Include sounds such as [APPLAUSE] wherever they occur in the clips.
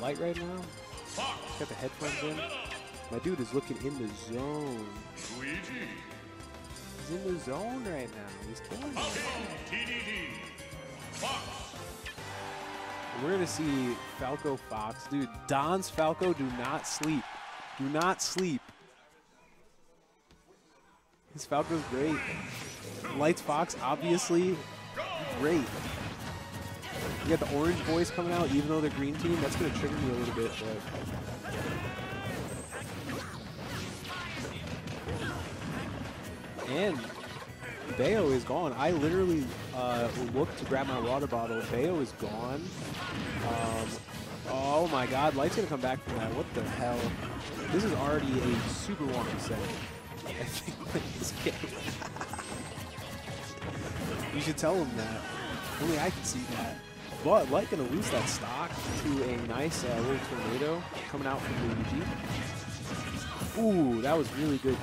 light right now. Got the headphones in. My dude is looking in the zone. He's in the zone right now. He's killing it. We're gonna see Falco Fox. Dude, Don's Falco do not sleep. Do not sleep. His Falco's great. Lights Fox, obviously, great. You got the orange boys coming out, even though they're green team. That's gonna trigger me a little bit, but And Bayo is gone. I literally uh, looked to grab my water bottle. Bayo is gone. Um, oh my god, Light's gonna come back from that. What the hell? This is already a super wonky set. I think [LAUGHS] this game. [LAUGHS] you should tell him that. Only I can see that. But Light gonna lose that stock to a nice uh, little tornado coming out from Luigi. Ooh, that was really good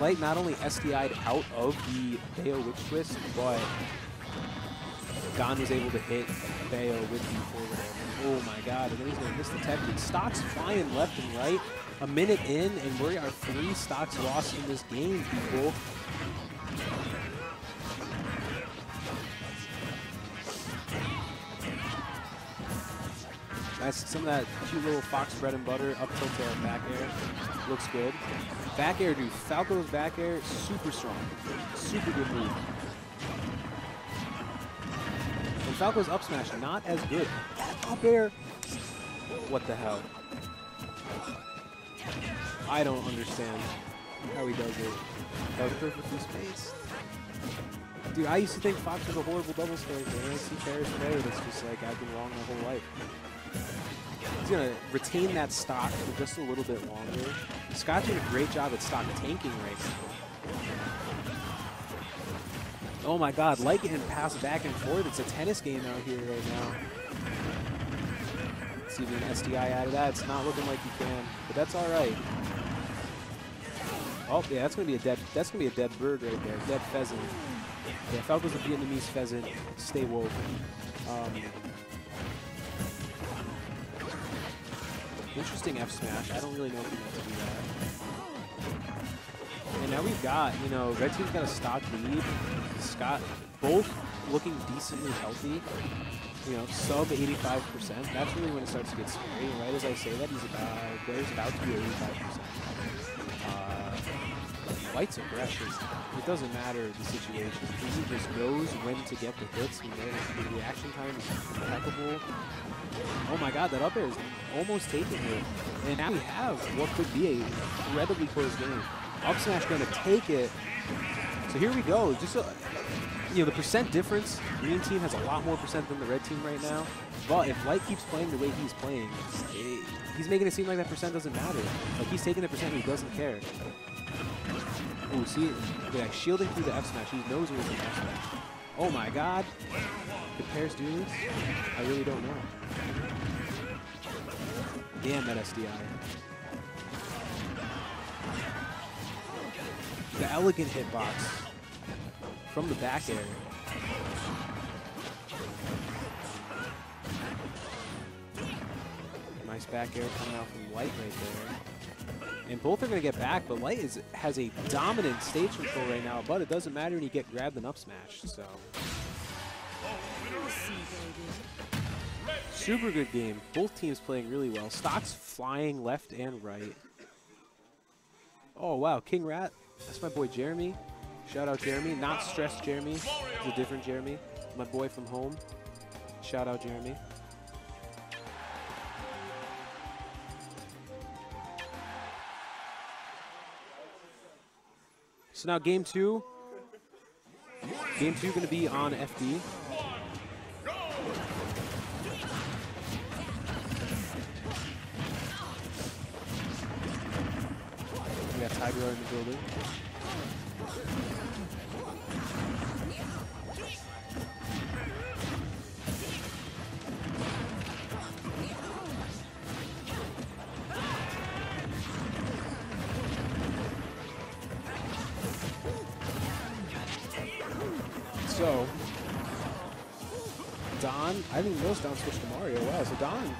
Light not only SDI'd out of the Bayo Witch Twist, but Don was able to hit Bayo with the forward air. Oh my god, and then he's going to miss the technique. Stocks flying left and right. A minute in, and we are three stocks lost in this game, people. Some of that cute little Fox bread and butter up tilt to back air. Looks good. Back air, dude. Falco's back air, super strong. Super good move. And Falco's up smash, not as good. Up air, what the hell? I don't understand how he does it. That was perfectly spaced. Dude, I used to think Fox was a horrible double character, and I see Ferris play, it's just like I've been wrong my whole life. He's going to retain that stock for just a little bit longer. Scott did a great job at stock tanking right now. Oh my god, Light and pass back and forth. It's a tennis game out here right now. Let's see if can SDI out of that. It's not looking like you can, but that's all right. Oh yeah, that's gonna be a dead. That's gonna be a dead bird right there. Dead pheasant. Yeah, Falco's a Vietnamese pheasant. Stay woke. Um, Interesting F smash. I don't really know if he meant to do that. And now we've got, you know, red team's got a stock lead. Scott, both looking decently healthy. You know, sub 85%. That's really when it starts to get scary. Right as I say that, he's about, there's about to be 85%. Uh, Light's aggression. It doesn't matter the situation. He just knows when to get the hits. He knows the reaction time is impeccable. Oh my god, that up air is almost taking it. And now we have what could be a incredibly close game. Up smash going to take it. So here we go. Just a, you know, the percent difference, green team has a lot more percent than the red team right now. But if Light keeps playing the way he's playing, it, he's making it seem like that percent doesn't matter. Like he's taking the percent and he doesn't care. Ooh, see, yeah, shielding through the F smash. He knows it was an F smash. Oh my god. Could Paris do this? I really don't know. Damn that SDI. The elegant hitbox from the back air. Nice back air coming out from Light right there. And both are going to get back, but Light is, has a dominant stage control right now, but it doesn't matter when you get grabbed and up smash, so. Super good game. Both teams playing really well. Stocks flying left and right. Oh, wow. King Rat. That's my boy Jeremy. Shout out Jeremy. Not stressed Jeremy. It's a different Jeremy. My boy from home. Shout out Jeremy. So now game two. Game two going to be on FD. We got Tiger in the building. So, Don, I think most Don switched to Mario. Wow, so Don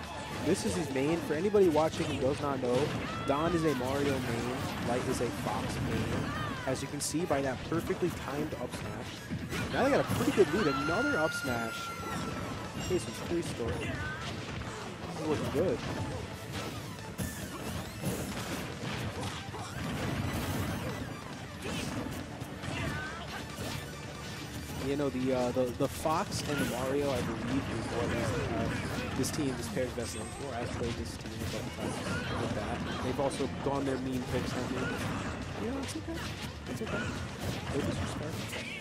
This is his main. For anybody watching who does not know, Don is a Mario main. Light is a Fox main. As you can see by that perfectly timed up smash. Now they got a pretty good lead. Another up smash. Case was three story. Looking good. You know, the, uh, the the Fox and the Mario, I believe, is what is, uh, this team, this pair's best known for. I've played this team a couple times with that. They've also gone their mean picks on me. You know, it's okay. It's okay. No disrespect.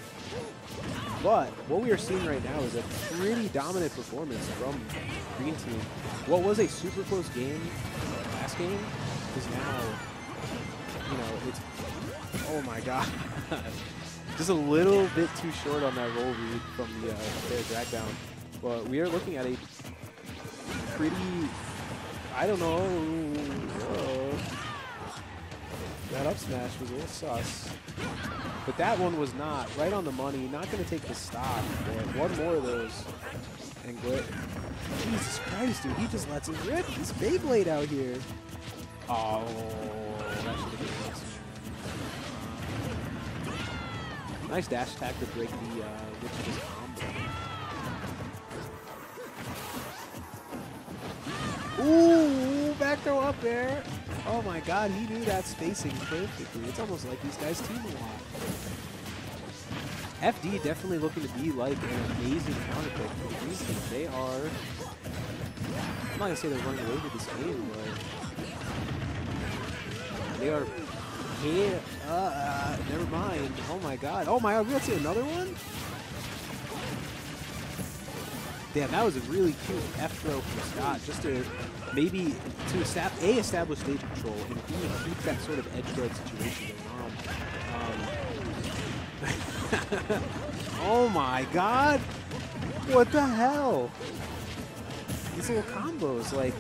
But what we are seeing right now is a pretty dominant performance from Green Team. What was a super close game last game is now, you know, it's, oh my god. [LAUGHS] Just a little bit too short on that roll read from the uh, drag down. But we are looking at a pretty, I don't know, whoa. that up smash was a little sus. But that one was not. Right on the money. Not going to take the stock. But one more of those. And Glit. Jesus Christ, dude. He just lets it rip. He's Beyblade out here. Oh, nice. Dash attack to break the uh, Witch's combo. Ooh, back throw up there. Oh my god, he knew that spacing perfectly. It's almost like these guys team a lot. FD definitely looking to be like an amazing counterpick for the Green. They are, I'm not going to say they're running away with this game, but they are. Uh, uh, never mind. Oh my god. Oh my god, we got to see another one? Damn, that was a really cute F throw from Scott, just to maybe to estab A, establish stage control, and B, keep that sort of edge guard situation going on. Um, [LAUGHS] oh my god! What the hell? These little combos, like,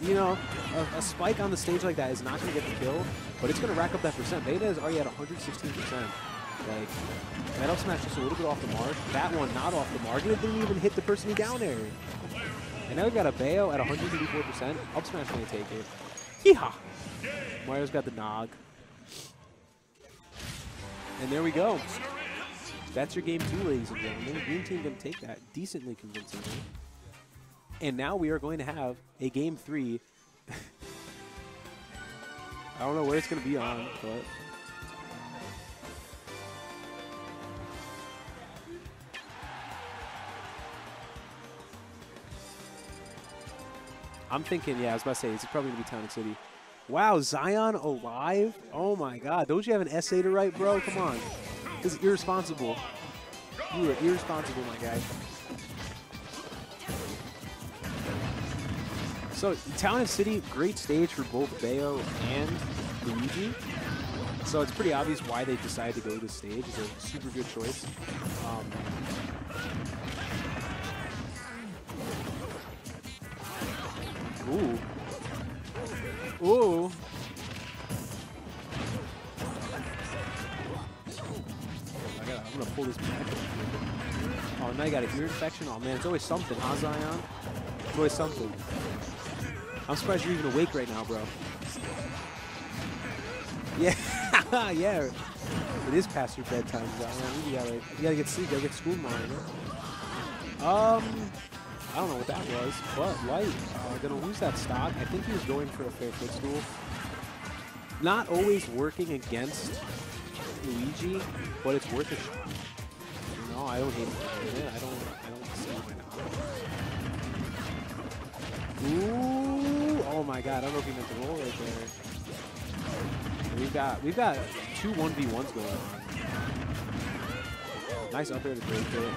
you know, a, a spike on the stage like that is not going to get the kill, but it's going to rack up that percent. Beta is already at 116%. Like, that smash just a little bit off the mark. That one not off the mark. and It didn't even hit the person he down there. And now we've got a Bayo at 134%. Up smash going to take it. Yeehaw! Mario's got the nog. And there we go. That's your game two, ladies and gentlemen. Green team going to take that decently convincingly. And now we are going to have a game three. I don't know where it's going to be on, but I'm thinking, yeah, I was about to say, it's probably going to be Town and City. Wow, Zion alive? Oh my god. Don't you have an essay to write, bro? Come on. This is irresponsible. You are irresponsible, my guy. So, Town and City, great stage for both Bayo and Luigi. So it's pretty obvious why they decided to go to this stage. It's a super good choice. Um, Ooh. Ooh. I gotta, I'm gonna pull this back. Oh, now you got a ear infection? Oh man, it's always something, huh, Zion? It's always something. I'm surprised you're even awake right now, bro. Yeah, [LAUGHS] yeah. It is past your bedtime. You gotta, you gotta get sleep, you gotta get school tomorrow, know? Um, I don't know what that was, but Light uh, to lose that stock. I think he was going for a fair footstool. Not always working against Luigi, but it's worth shot. No, I don't hate it. I don't. I don't see why not. Ooh! Oh my God! I don't know if he meant to roll right there. We've got we've got two one v ones going on. Nice up air to break it.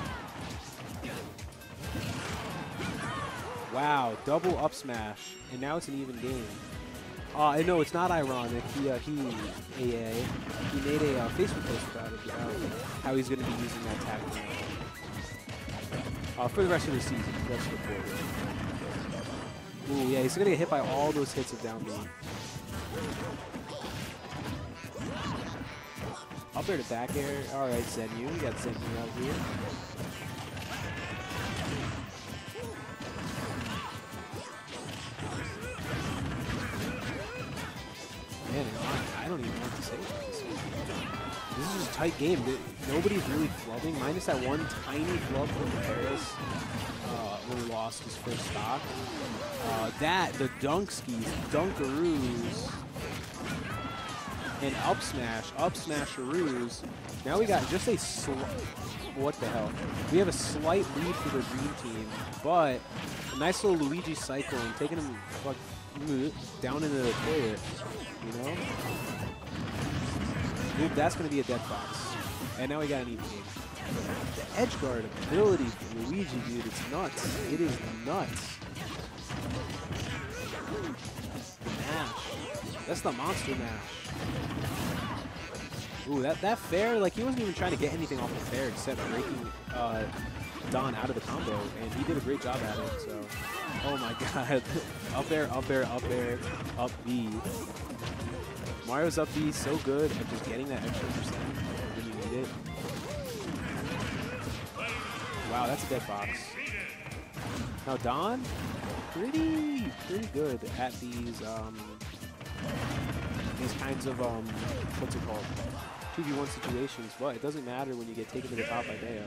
Wow, double up smash, and now it's an even game. Uh, know it's not ironic. He, uh, he, AA, he made a uh, Facebook post about it, how, how he's going to be using that tactic uh, for the rest of the season. That's reported. Ooh, yeah, he's gonna get hit by all those hits of down B. Up there to back air. Alright, Zenyu. We got Zenyu out here. Man, I don't even know what to say this. Is a tight game. Nobody's really flubbing, minus that one tiny flub from Paris uh, he lost his first stock. Uh, that, the dunk dunkaroos, and up smash, up smasharoos. Now we got just a what the hell? We have a slight lead for the green team, but a nice little Luigi cycle and taking him down into the toilet, you know? Dude, that's going to be a dead fox. And now we got an even game. The edge guard ability Luigi, dude, it's nuts. It is nuts. Mash. That's the monster mash. Ooh, that, that fair, like, he wasn't even trying to get anything off the fair except breaking uh, Don out of the combo, and he did a great job at it, so. Oh my [LAUGHS] god. up there, up there, up there, up B. Mario's up B so good at just getting that extra percent when you need it. Wow, that's a dead box. Now Don, pretty, pretty good at these, um, these kinds of, um, what's it called? 2v1 situations, but it doesn't matter when you get taken to the top by Deo.